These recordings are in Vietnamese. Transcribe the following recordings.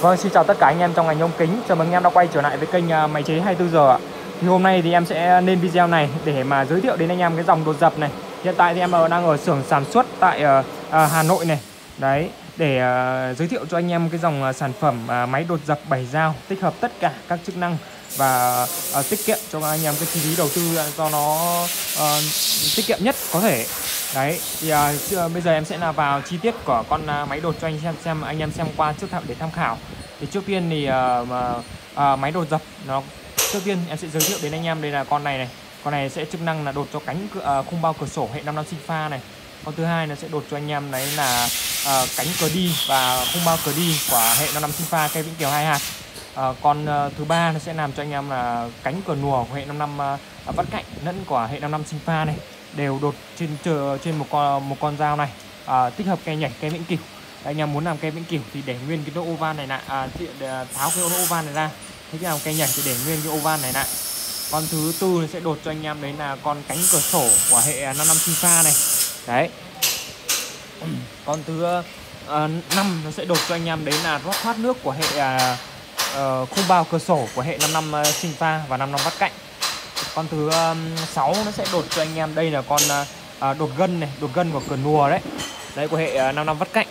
Vâng, xin chào tất cả anh em trong ngành nhôm kính. Chào mừng anh em đã quay trở lại với kênh à, máy chế 24 giờ ạ. Thì hôm nay thì em sẽ lên video này để mà giới thiệu đến anh em cái dòng đột dập này. Hiện tại thì em à, đang ở xưởng sản xuất tại à, Hà Nội này. Đấy, để giới thiệu cho anh em cái dòng sản phẩm máy đột dập 7 dao tích hợp tất cả các chức năng và tiết kiệm cho anh em cái chi phí đầu tư cho nó ờ, tiết kiệm nhất có thể đấy thì uh, bây giờ em sẽ là vào chi tiết của con uh, máy đột cho anh xem xem anh em xem qua trước thạo để tham khảo. Thì trước tiên thì uh, uh, máy đột dập nó trước tiên em sẽ giới thiệu đến anh em đây là con này này. Con này sẽ chức năng là đột cho cánh uh, khung bao cửa sổ hệ 5 năm sinh pha này. Con thứ hai nó sẽ đột cho anh em đấy là uh, cánh cờ đi và khung bao cờ đi của hệ 5 năm sinh pha cây vĩnh kiều hai hạt Ờ, à, con uh, ờ, thứ ba nó sẽ làm cho anh em là cánh cửa nùa của hệ 5 năm uh, vắt cạnh lẫn của hệ 5 năm sinh pha này đều đột trên trên một con một con dao này. À, tích hợp cây nhảy cây vĩnh cửu. Anh em muốn làm cây vĩnh cửu thì để nguyên cái lỗ oval này lại à, à tháo cái lỗ oval này ra. Thế nào cây nhảy thì để nguyên cái oval này lại. Con thứ tư sẽ đột cho anh em đấy là con cánh cửa sổ của hệ 5 năm sinh pha này. Đấy. Con thứ uh, năm nó sẽ đột cho anh em đấy là rót thoát nước của hệ uh, uh, khung bao cửa sổ của hệ 5 năm uh, sinh pha và 5 năm vắt cạnh. Con thứ um, 6 nó sẽ đột cho anh em. Đây là con uh, đột gân này đột gân của cửa nùa đấy. Đấy của hệ uh, 5 năm vắt cạnh.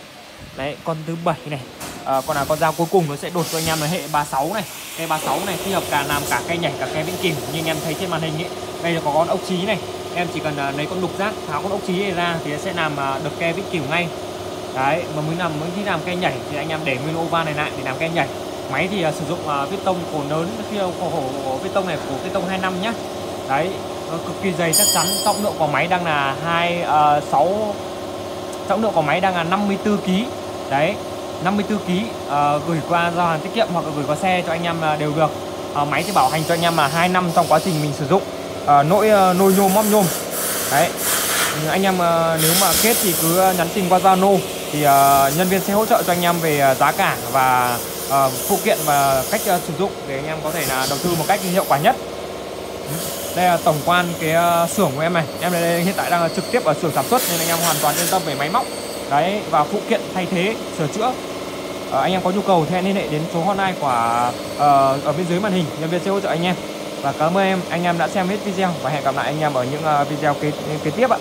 Đấy con thứ bảy này. Uh, con là con dao cuối cùng nó sẽ đột cho anh em là hệ 36 này. Cây 36 này khi hợp cả làm cả cây nhảy cả cây vĩnh kìm như anh em thấy trên màn hình ấy đây là có con ốc trí này. Em chỉ cần uh, lấy con đục rác tháo con ốc trí này ra thì sẽ làm uh, được cây vĩnh kìm ngay. Đấy mà mới làm mới khi làm cây nhảy thì anh em để nguyên oval này lại để làm cây nhảy máy thì uh, sử dụng uh, tông cổ lớn khi cổ hổ bê tông này của bê tông 25 nhá. Đấy nó cực kỳ dày chắc chắn. Trọng lượng của máy đang là hai uh, sáu trọng lượng của máy đang là 54 kg đấy 54 kg uh, gửi qua giao hàng tiết kiệm hoặc là gửi qua xe cho anh em uh, đều được. Uh, máy thì bảo hành cho anh em là hai năm trong quá trình mình sử dụng. Uh, nỗi uh, nôi nhôm móp nhôm. Đấy anh em uh, nếu mà kết thì cứ nhắn tin qua Zalo. Thì uh, nhân viên sẽ hỗ trợ cho anh em về giá cả và uh, phụ kiện và cách uh, sử dụng để anh em có thể là đầu tư một cách hiệu quả nhất. Ừ, đây là tổng quan cái uh, xưởng của em này. Em đây hiện tại đang là trực tiếp ở xưởng sản xuất nên anh em hoàn toàn yên tâm về máy móc. Đấy và phụ kiện thay thế sửa chữa. Uh, anh em có nhu cầu thì liên hệ đến số hotline của uh, ở bên dưới màn hình. Nhân viên sẽ hỗ trợ anh em. Và cảm ơn em. Anh em đã xem hết video và hẹn gặp lại anh em ở những uh, video kế kế tiếp ạ.